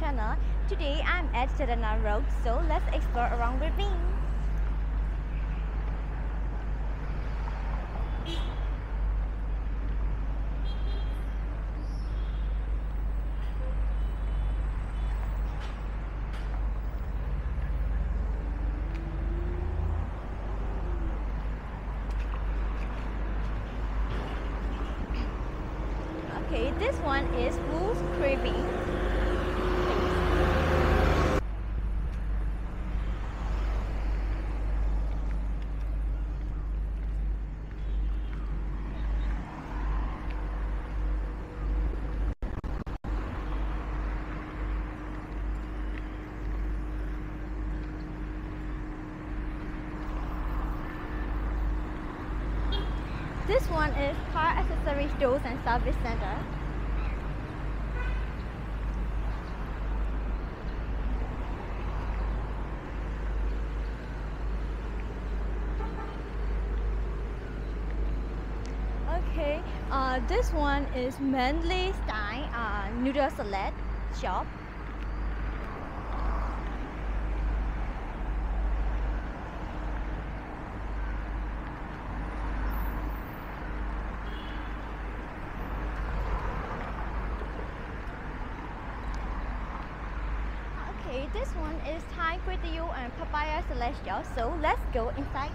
Yandanar Road, so let's explore around me. Okay, this one is Blues Craving. This one is Car Accessories Stores and Service Center. Okay, uh, this one is Mandalay Style uh, Noodle Salad Shop. Okay, this one is Thai Kway and Papaya Celestial. So let's go inside.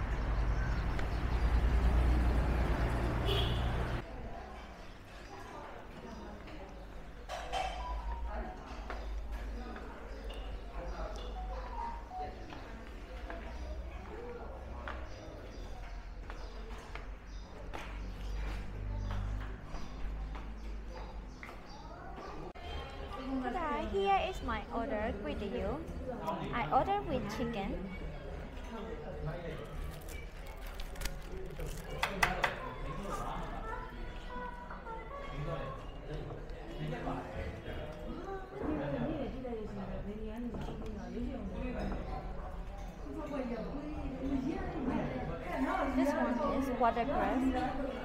Here is my order video. I order with chicken. This one is watercress.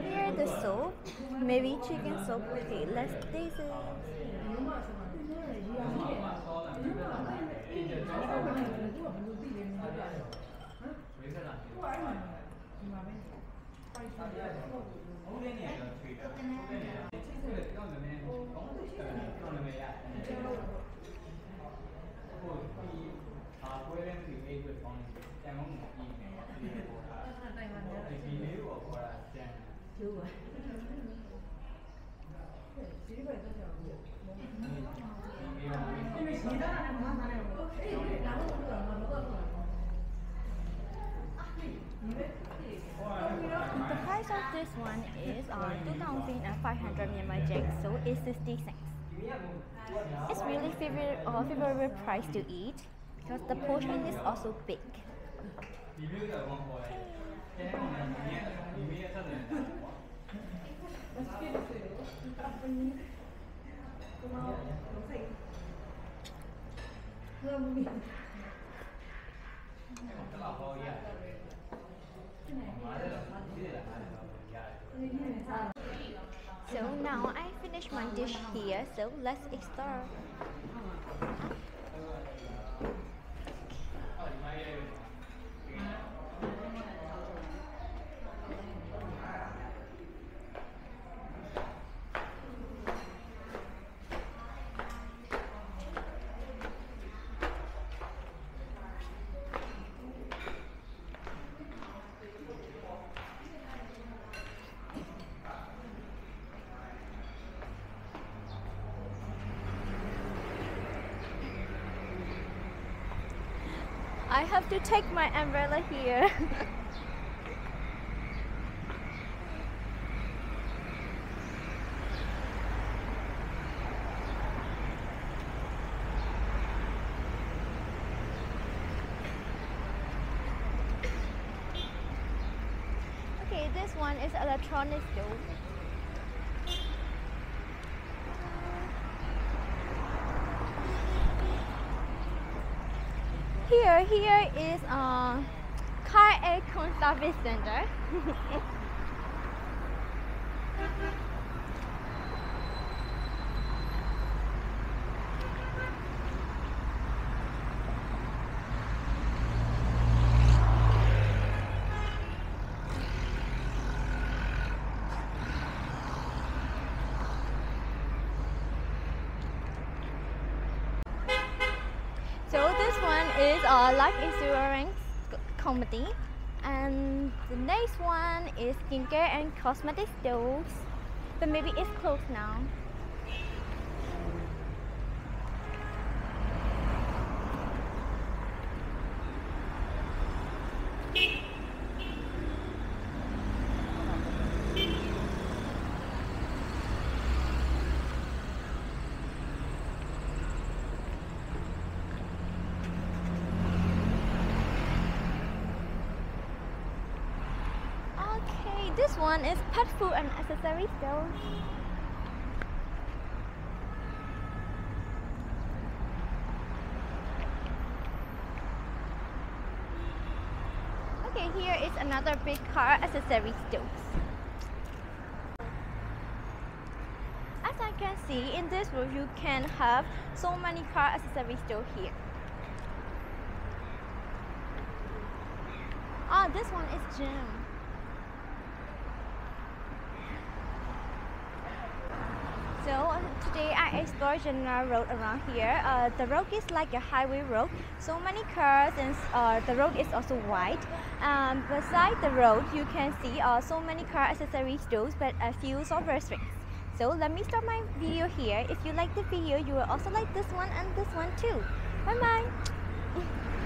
Here the soup, maybe chicken soup. Okay, let's taste it. The price of this one is uh, 2,500 Myanmar Kyat, so it's 60 cents. It's really favorite uh, favorable price to eat because the portion is also big. So now I finish my dish here, so let's start. I have to take my umbrella here. okay, this one is electronic stove. Here, here is a uh, car aircon service center. So this one is a life insurance comedy and the next one is skincare and cosmetic stores but maybe it's closed now. Okay, this one is pet food and accessory store. Okay, here is another big car accessory stores. As I can see, in this room you can have so many car accessory store here. Ah, this one is gym. So uh, today I explored Yandanar Road around here. Uh, the road is like a highway road. So many cars and uh, the road is also wide. Um, beside the road you can see uh, so many car accessory stores but a few of restaurants. So let me stop my video here. If you like the video, you will also like this one and this one too. Bye bye.